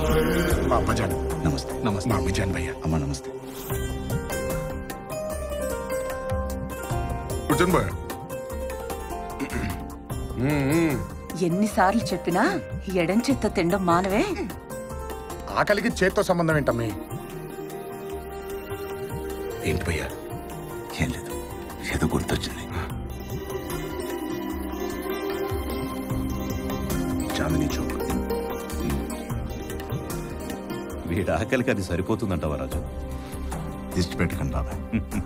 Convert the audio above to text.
మా అమ్మజాన్ నమస్తే నమస్తే. మా అమ్మజాన్ భయ్య అమ్మా నమస్తే. భయ్య ఎన్నిసార్లు చెప్పినా ఎడం చేత్తో తినడం మానవే? ఆకలికి చేత్తో సంబంధం ఏంటమ్మి? ఏంటి భయ్య? ఏం లేదు. ఏదో గుర్తొచ్చింది. చాందిని చౌక్ వీడి ఆకలికి అది సరిపోతుందంటావా రాజు? దిష్టి పెట్టకండి